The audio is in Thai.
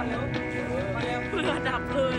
มาเร็วมาเร็วเรือดับเลย